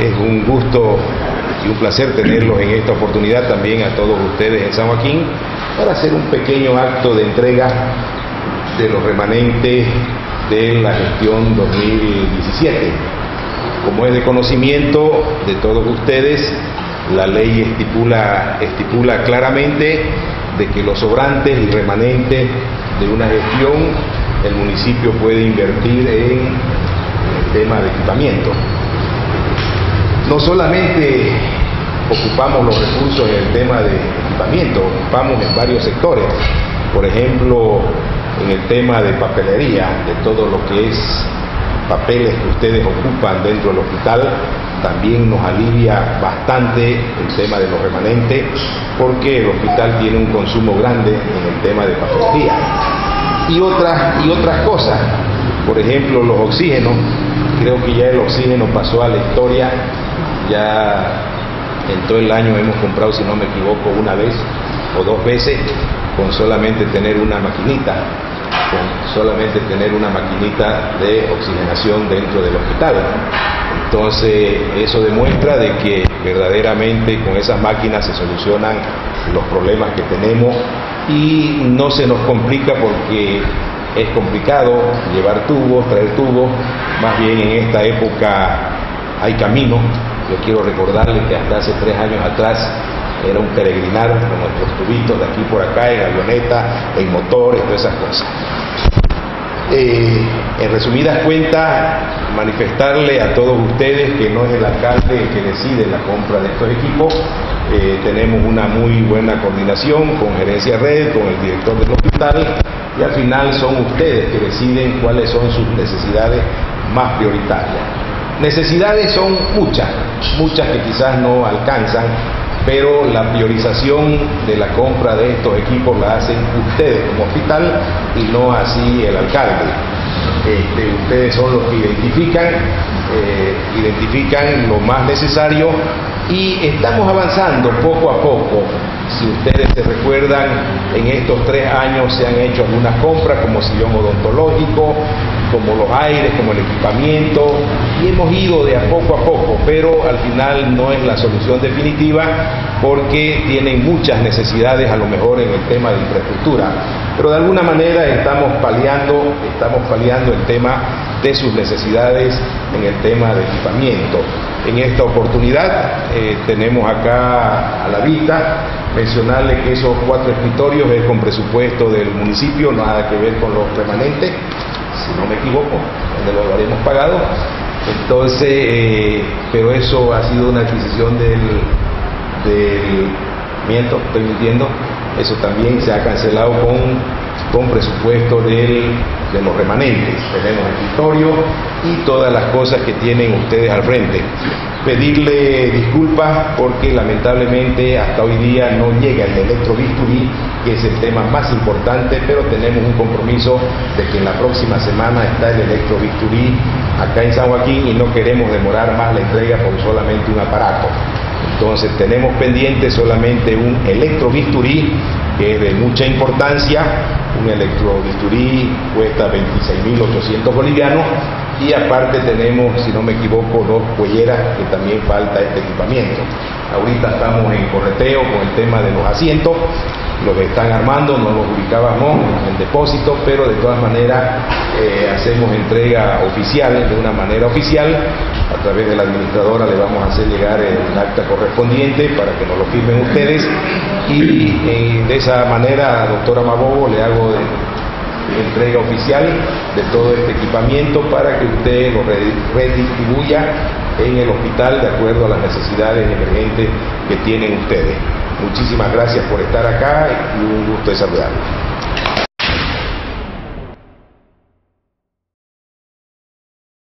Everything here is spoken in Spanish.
Es un gusto y un placer tenerlos en esta oportunidad también a todos ustedes en San Joaquín para hacer un pequeño acto de entrega de los remanentes de la gestión 2017. Como es de conocimiento de todos ustedes, la ley estipula, estipula claramente de que los sobrantes y remanentes de una gestión el municipio puede invertir en el tema de equipamiento. No solamente ocupamos los recursos en el tema de equipamiento, ocupamos en varios sectores. Por ejemplo, en el tema de papelería, de todo lo que es papeles que ustedes ocupan dentro del hospital, también nos alivia bastante el tema de los remanentes, porque el hospital tiene un consumo grande en el tema de papelería. Y otras, y otras cosas, por ejemplo, los oxígenos, creo que ya el oxígeno pasó a la historia, ya en todo el año hemos comprado, si no me equivoco, una vez o dos veces con solamente tener una maquinita, con solamente tener una maquinita de oxigenación dentro del hospital. Entonces, eso demuestra de que verdaderamente con esas máquinas se solucionan los problemas que tenemos y no se nos complica porque es complicado llevar tubos, traer tubos, más bien en esta época hay camino. Yo quiero recordarles que hasta hace tres años atrás era un peregrinar con nuestros tubitos de aquí por acá, en avioneta, en motores, todas esas cosas. Eh, en resumidas cuentas, manifestarle a todos ustedes que no es el alcalde el que decide la compra de estos equipos. Eh, tenemos una muy buena coordinación con Gerencia Red, con el director del hospital y al final son ustedes que deciden cuáles son sus necesidades más prioritarias. Necesidades son muchas, muchas que quizás no alcanzan pero la priorización de la compra de estos equipos la hacen ustedes como hospital y no así el alcalde. Este, ustedes son los que identifican, eh, identifican lo más necesario y estamos avanzando poco a poco. Si ustedes se recuerdan, en estos tres años se han hecho algunas compras como sillón odontológico, como los aires, como el equipamiento, y hemos ido de a poco a poco, pero al final no es la solución definitiva porque tienen muchas necesidades a lo mejor en el tema de infraestructura, pero de alguna manera estamos paliando, estamos paliando el tema de sus necesidades en el tema de equipamiento. En esta oportunidad eh, tenemos acá a la vista mencionarle que esos cuatro escritorios es con presupuesto del municipio, nada que ver con los permanentes, si no me equivoco, donde lo habremos pagado. Entonces, eh, pero eso ha sido una adquisición del, del miento, estoy mintiendo, eso también se ha cancelado con, con presupuesto del, de los remanentes. Tenemos escritorio y todas las cosas que tienen ustedes al frente. Pedirle disculpas porque lamentablemente hasta hoy día no llega el electrobisturí, que es el tema más importante, pero tenemos un compromiso de que en la próxima semana está el electrobisturí acá en San Joaquín y no queremos demorar más la entrega por solamente un aparato. Entonces tenemos pendiente solamente un electrobisturí que es de mucha importancia, un electrobisturí cuesta 26.800 bolivianos y aparte tenemos, si no me equivoco, dos cuelleras que también falta este equipamiento. Ahorita estamos en correteo con el tema de los asientos, los están armando, no los ubicábamos en depósito, pero de todas maneras eh, hacemos entrega oficial, de una manera oficial, a través de la administradora le vamos a hacer llegar el acta correspondiente para que nos lo firmen ustedes y eh, de esa manera, doctora Mabobo, le hago entrega oficial de todo este equipamiento para que usted lo redistribuya en el hospital de acuerdo a las necesidades emergentes que tienen ustedes. Muchísimas gracias por estar acá y un gusto de saludarlos.